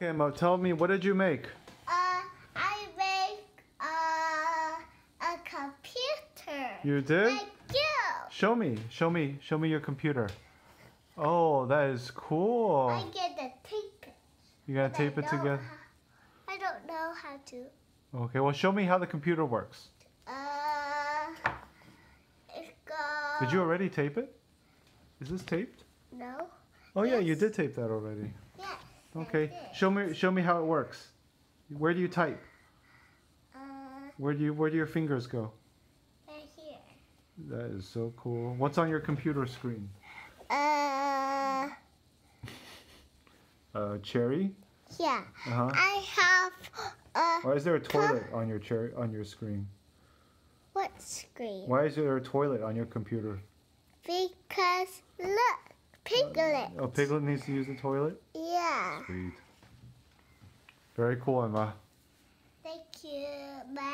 Okay, Emma, tell me, what did you make? Uh, I make uh, a computer. You did? Like you. Show me, show me, show me your computer. Oh, that is cool. I get the tape. it. You gotta tape I it together. ha- I don't know how to. Okay, well, show me how the computer works. Uh, it goes. Did you already tape it? Is this taped? No. Oh yeah, you did tape that already. Okay, show me, show me how it works. Where do you type? Uh, Where do you, where do your fingers go? right here. That is so cool. What's on your computer screen? Uh, Uh, cherry. yeah. Uh huh. I have uh, Why is there a toilet on your cherry on your screen? what screen? Why is there a toilet on your computer? Because look, piglet. A piglet needs to use the toilet. Yeah. Sweet. Very cool, Emma. Thank you. Bye.